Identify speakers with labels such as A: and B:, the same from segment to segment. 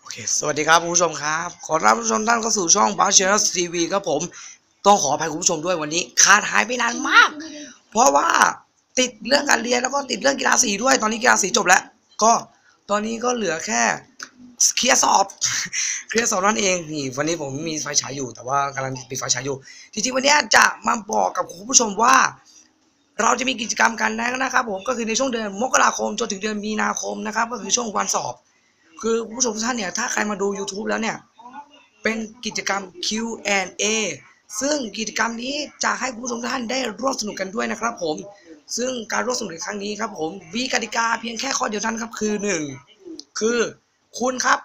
A: โอเค สวัสดีครับคุณผู้ชมครับ ขอรับผู้ชมท่านเข้าสู่ช่องบาร์เชนทีวีครับผม ต้องขออภัยคุณผู้ชมด้วยวันนี้ ขาดหายไปนานมาก เพราะว่าติดเรื่องการเรียนแล้วก็ติดเรื่องกีฬาสีด้วย ตอนนี้กีฬาสีจบแล้ว ก็ตอนนี้ก็เหลือแค่เคลียร์สอบ เคลียร์สอบนั่นเองนี่วันนี้ผมมีไฟฉายอยู่แต่ว่ากำลังปิดไฟฉายอยู่ จริงๆวันนี้จะมาบอกกับคุณผู้ชมว่า เราจะมีกิจกรรมกันนะครับผมก็คือในช่วงเดือนมกราคมจนถึงเดือนมีนาคมนะครับ ก็คือช่วงวันสอบ คือผู้ชมทุกท่านเนี่ย ถ้าใครมาดู YouTube แล้วเนี่ย เป็นกิจกรรม Q&A ซึ่งกิจกรรมนี้จะให้ผู้ชมทุกท่านได้ร่วมสนุกกันด้วยนะครับผม ซึ่งการร่วมสนุกในครั้งนี้ครับผมมีกติกาเพียงแค่ข้อเดียวท่านครับคือหนึ่งคือคุณครับ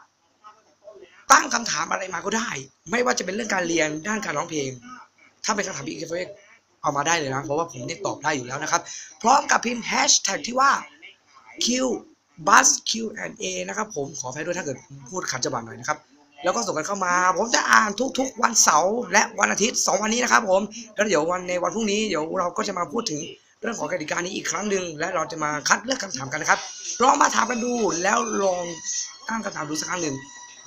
A: ตั้งคำถามอะไรมาก็ได้ ไม่ว่าจะเป็นเรื่องการเรียนด้านการร้องเพลง ถ้าเป็นคำถามอีกเฟเอามาได้เลยนะ เพราะว่าผมได้ตอบได้อยู่แล้วนะครับ พร้อมกับพิมพ์แฮชแท็กที่ว่า Q Bus Q&A นะครับผมขออภัยด้วยถ้าเกิดพูดขัดจังหวะหน่อยนะครับ แล้วก็ส่งกันเข้ามา ผมจะอ่านทุกๆ วันเสาร์และวันอาทิตย์ 2 วันนี้นะครับผมแล้วเดี๋ยววันในวันพรุ่งนี้เดี๋ยวเราก็จะมาพูดถึงเรื่องของกติกานี้อีกครั้งหนึ่งและเราจะมาคัดเลือกคำถามกันนะครับลองมาถามกันดูแล้วลองตั้งคำถามดูสักครั้งหนึ่ง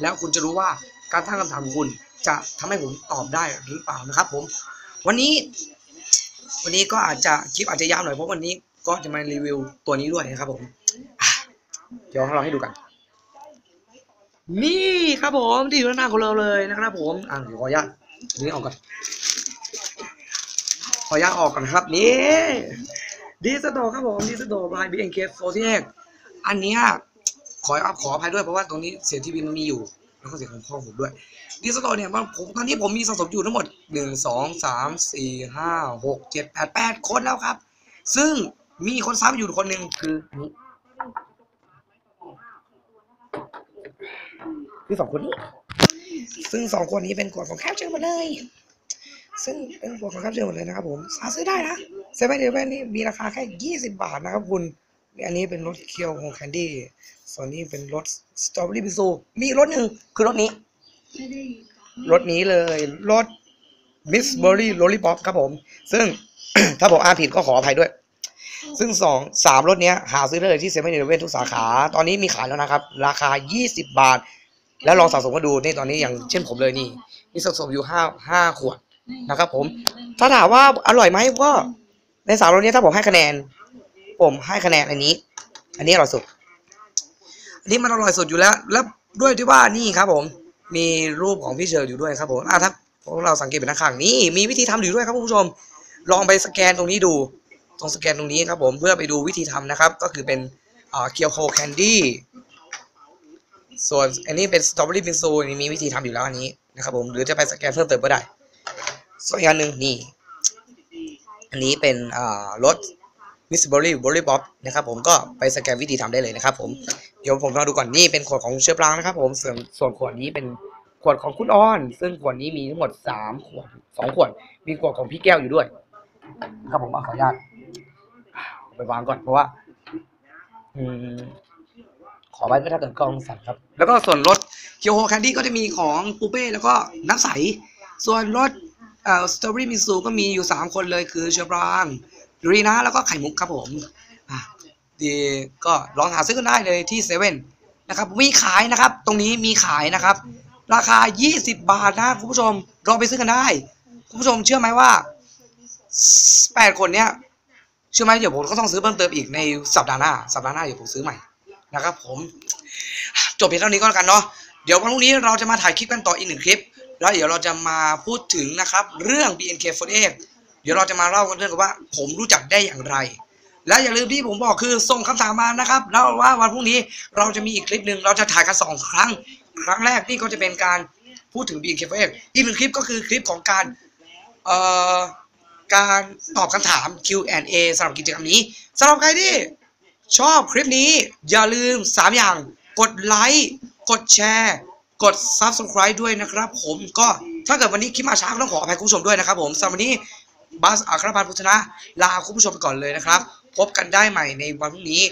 A: แล้วคุณจะรู้ว่าการตั้งคำถามของคุณจะทำให้ผมตอบได้หรือเปล่านะครับ ผม วันนี้ วันนี้ก็อาจจะคลิปอาจจะยาวหน่อยเพราะวันนี้ก็จะมารีวิวตัวนี้ด้วยนะครับผม เดี๋ยวเราให้ดูกัน นี่ครับผมที่อยู่ด้านหน้าของเราเลยนะครับ ผมอะเดี๋ยวขออนุญาตนนี้ออกก่อนขออนุญาตออกก่อนครับนี่ Desserto ครับผม Desserto by BNK48อันนี้ขอขออภัยด้วยเพราะว่าตรงนี้เสียงทีวีมันมีอยู่ แล้วก็เสียงของพ่อผมด้วย Desserto เนี่ยมันผมตอนนี้ผมมีสะสมอยู่ทั้งหมดหนึ่งสองสามสี่ห้าหกเจ็ดแปดแปดคนแล้วครับ ซึ่งมีคนซ้ำอยู่คนหนึ่งคืออันนี้ คือสองคนนี้ ซึ่งสองคนนี้เป็นขวดของแคปเฌอหมดเลย ซึ่งเป็นขวดของแคปเฌอหมดเลยนะครับผมหาซื้อได้นะ 7-Eleven นี่มีราคาแค่ยี่สิบบาทนะครับคุณอันนี้เป็นรถเคียวของแคนดี้ ส่วนนี้เป็นรส Strawberry Bingsuมีรสหนึ่งคือรสนี้ รสนี้เลย รส Mixed Berry Lollipop ครับผม ซึ่งถ้าผมอ่านผิดก็ขออภัยด้วย ซึ่งสองสามรสเนี้ยหาซื้อได้เลยที่เซเว่นเดเว่นทุกสาขา ตอนนี้มีขายแล้วนะครับ ราคา 20 บาท แล้วลองสะสมมาดูนี่ตอนนี้อย่างเช่นผมเลยนี่มีสะสมอยู่ห้าห้าขวดนะครับผม ถ้าถามว่าอร่อยไหมก็ในสามรสเนี้ยถ้าผมให้คะแนน ผมให้คะแนนอันนี้ อันนี้อร่อยสุด อันนี้มันอร่อยสุดอยู่แล้ว แล้วด้วยที่ว่านี่ครับ ผม มีรูปของพี่เชอร์อยู่ด้วยครับผมอะถ้าพวกเราสังเกตเป็นด้านข้างนี่มีวิธีทำอยู่ด้วยครับคุณผู้ชม ลองไปสแกนตรงนี้ดู ตรงสแกนตรงนี้ครับผมเพื่อไปดูวิธีทำนะครับ ก็คือเป็น Kyoho Candy ส่วนอันนี้เป็น Strawberry Bingsu นี่มีวิธีทำอยู่แล้วอันนี้นะครับผมหรือจะไปสแกนเพิ่มเติมก็ได้ส่วนอีกอันหนึ่งนี่อันนี้เป็นรถมิสเบอรี่บอรี่บ๊อบนะครับผมก็ไปสแกนวิธีทำได้เลยนะครับผมเดี๋ยวผมมาดูก่อนนี่เป็นขวดของเชื้อปรางนะครับผมส่วนส่วนขวดนี้เป็นขวดของคุณอ้อน ซึ่งขวดนี้มีทั้งหมดสามขวดสองขวด มีขวดของพี่แก้วอยู่ด้วย ครับผมขออนุญาต ไปวางก่อนเพราะว่า อืมขอไว้ไม่ถ้าเกิดกล้องสั่นครับ แล้วก็ส่วนรถเคียวโฮแคนดี้ก็จะมีของปูเป้แล้วก็น้ำใส ส่วนรถเอ่อสตรอเบอรี่มิซูก็มีอยู่สามคนเลยคือเชอปรางรีนาแล้วก็ไข่มุกครับผมอะดีก็ลองหาซื้อกันได้เลยที่เซเว่นนะครับ มีขายนะครับ ตรงนี้มีขายนะครับ ราคา 20 บาทนะคุณผู้ชมลองไปซื้อกันได้ คุณผู้ชมเชื่อไหมว่าแปดคนเนี้ย เชื่อไหมเดี๋ยวผมก็ต้องซื้อเพิ่มเติมอีกในสัปดาห์หน้า สัปดาห์หน้าเดี๋ยวผมซื้อใหม่นะครับผมจบเพียงเท่านี้ก็แล้วกันเนาะเดี๋ยววันพรุ่งนี้เราจะมาถ่ายคลิปกันต่ออีกหนึ่งคลิป แล้วเดี๋ยวเราจะมาพูดถึงนะครับเรื่อง BNK48 เดี๋ยวเราจะมาเล่ากันเรื่องกันว่า ผมรู้จักได้อย่างไร และอย่าลืมที่ผมบอกคือส่งคำถามมานะครับแล้วว่าวันพรุ่งนี้เราจะมีอีกคลิปหนึ่งเราจะถ่ายกันสองครั้ง ครั้งแรกนี่ก็จะเป็นการพูดถึง BNK48 อีกหนึ่งคลิปก็คือคลิปของการเอ่อ การตอบคำถาม Q&A สำหรับกิจกรรมนี้สำหรับใครที่ชอบคลิปนี้อย่าลืม 3 อย่างกดไลค์กดแชร์ กด Subscribe ด้วยนะครับ ผมก็ถ้าเกิดวันนี้คลิปมาช้าก็ต้องขออภัยคุณผู้ชมด้วยนะครับผมสำหรับวันนี้บัสอัครพันธ์พุทธนะลาคุณผู้ชมไปก่อนเลยนะครับ พบกันได้ใหม่ในวันพรุ่งนี้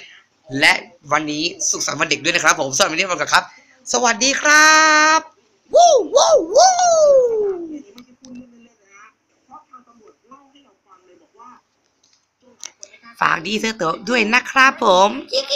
A: และวันนี้สุขสันต์วันเด็กด้วยนะครับ ผมสำหรับวันนี้ไปก่อนครับ สวัสดีครับวู้วู้วู้ ฝากดีเซอร์โตด้วยนะครับผมกิ๊ก